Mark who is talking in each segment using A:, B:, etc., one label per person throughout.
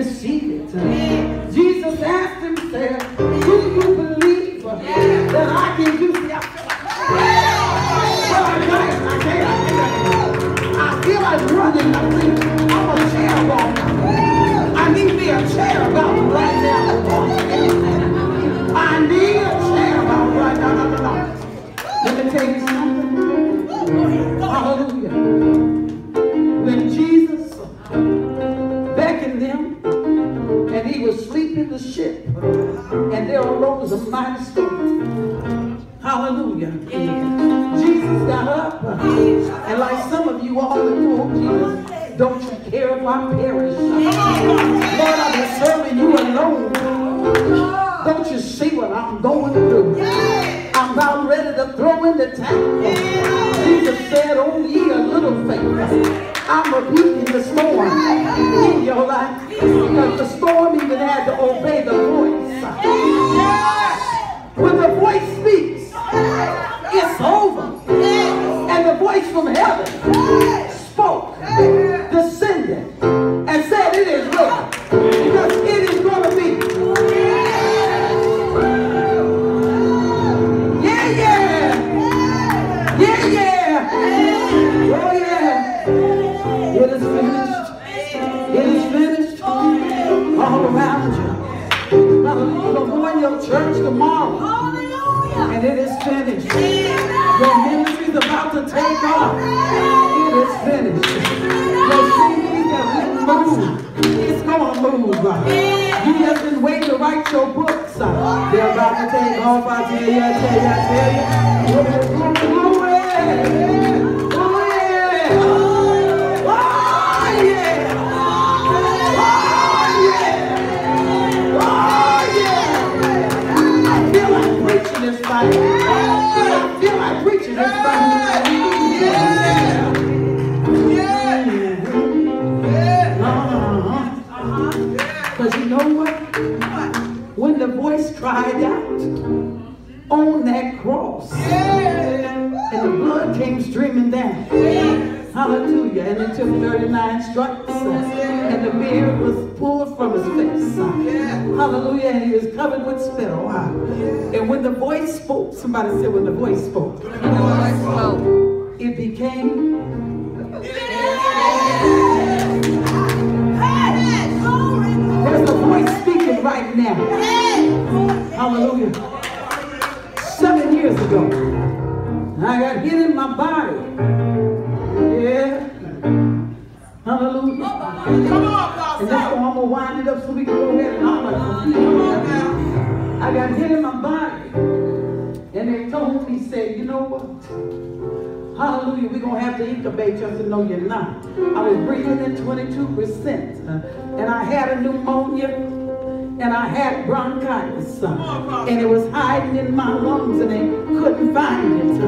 A: receive it. Jesus asked him, said, do you believe that I can do the Well, I can't, I feel like running. I need a chair right now. I need a chair right now. No, no, no. Let me tell mighty storm. Hallelujah. Jesus got up and like some of you all that told Jesus, don't you care if I perish? Lord, I've been serving you alone. Don't you see what I'm going through? I'm about ready to throw in the towel. Jesus said, oh ye a little faith. I'm rebuking the storm in your life. Because the storm even your church tomorrow. Hallelujah. And it is finished. Your ministry's about to take off. It is finished. Your CDs that won't move. It's going to move. You just been waiting to write your books. They're about to take off. I tell you, I tell you, I tell you. Oh, glory. I feel like preaching. Because you know what? When the voice cried out on that cross, and the blood came streaming down. Hallelujah. And it took 39 stripes. Uh, and the beard was pulled from his face. Uh, hallelujah. And he was covered with spittle. Uh, and when the voice spoke, somebody said when the voice spoke, it became There's a voice speaking right now. Hallelujah. Seven years ago, I got hit in my body. And they told me, said, you know what? Hallelujah, we're going to have to incubate you. I said, no, you're not. I was breathing in 22%. uh, And I had a pneumonia. And I had bronchitis. uh, And it was hiding in my lungs and they couldn't find it.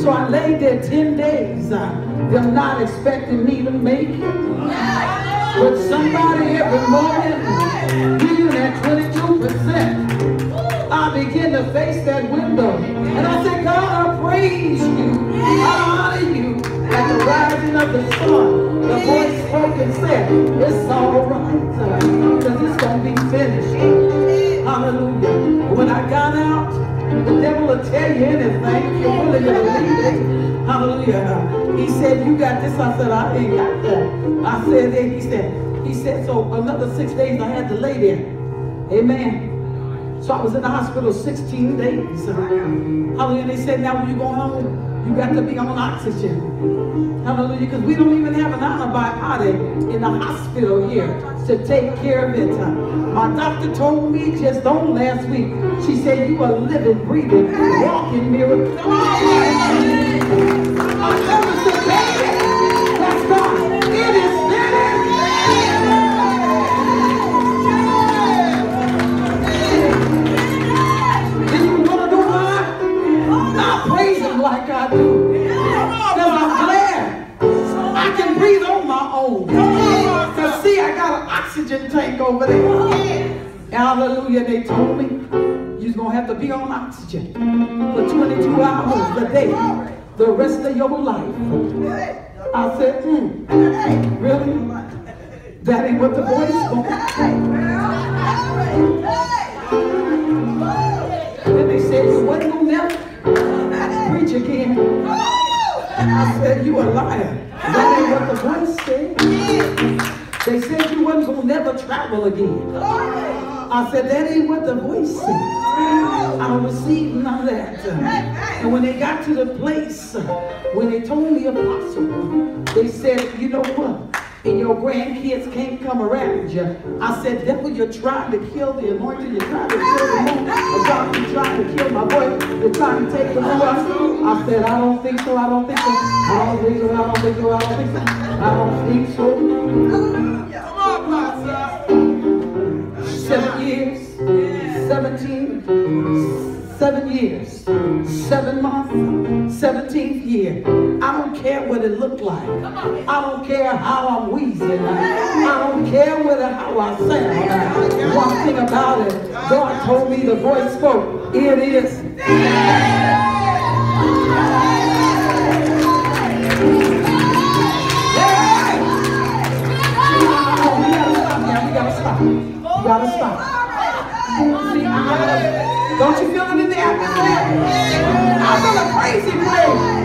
A: So I laid there 10 days. uh, Them not expecting me to make it. But somebody every morning, even at 22%, I begin to face that praise you. I honor you. At the rising of the sun, the voice spoke and said, it's all right. Because it's going to be finished. Hallelujah. When I got out, the devil will tell you anything. You're willing to believe it. Hallelujah. He said, you got this. I said, I ain't got that. I said that. He said, he said, so another six days I had to lay there. Amen. So I was in the hospital 16 days. Hallelujah. They said, now when you go home, you got to be on oxygen. Hallelujah. Because we don't even have an antibiotic in the hospital here to take care of it. My doctor told me just on last week, she said, you are living, breathing, walking miracle. Be on oxygen for 22 hours a day the rest of your life. I said, hmm, really? That ain't what the voice wants. Then they said you wasn't gonna never preach again. I said you a liar. That ain't what the voice said. They said you wasn't gonna never travel again. I said that ain't what the voice said. I don't receive none of that. And when they got to the place, when they told me apostle, they said, you know what? and your grandkids can't come around you. I said, devil, you're trying to kill the anointing. You're trying to kill the. God, you're trying to kill my voice. You're trying to take the ruach. I said, I don't think so. I don't think so. I don't think so. I don't think so. I don't think so. I don't think so. Years, seven months, 17th year. I don't care what it looked like. I don't care how I'm wheezing. I don't care what how I sound. One thing about it, God told me the voice spoke. It is. Don't you feel it in the atmosphere? I feel a crazy praise.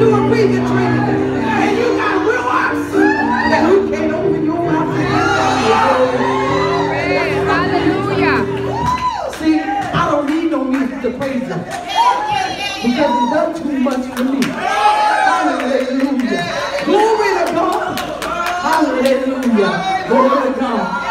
A: And you got that your Hallelujah. See, I don't need no music to praise him. Because he done too much for me. Hallelujah. Glory to God. Hallelujah. Glory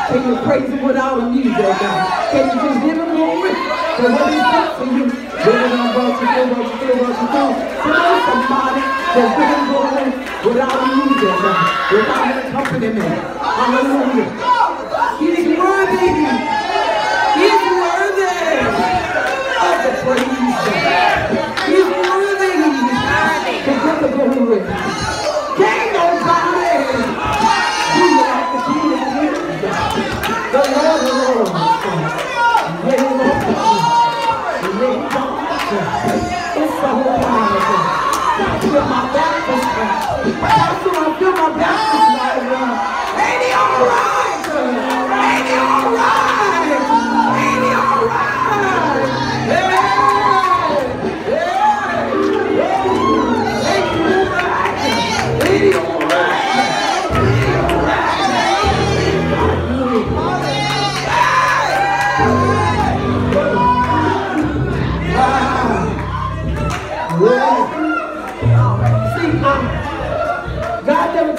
A: can you praise him without a music? Can you just give him a little for what he's done for you? Whether I'm about to feel what you feel, what you feel. Tell somebody that's been going without a music, without an accompaniment. Hallelujah. He is worthy. passo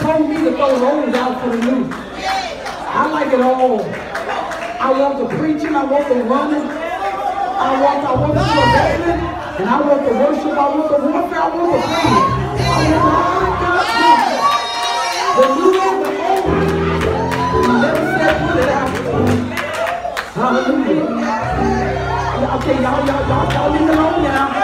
A: told me to throw rolls out for the news. I like it all. I want the preaching, I want the running, I want, I want the surveillance, and I want the worship, I want the warfare, I want the praise. I want the new and the old. Never said put it out. Hallelujah. Okay, y'all, y'all, y'all, y'all leave alone now.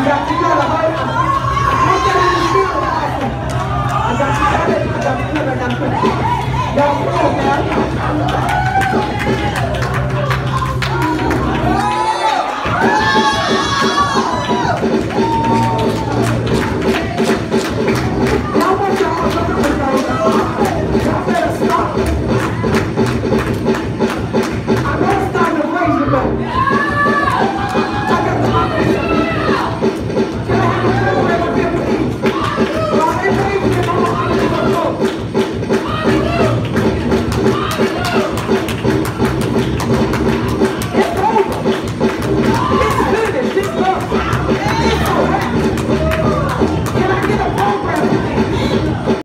A: You got, you got to hurt. Look at it in the spirit, Apostle. I got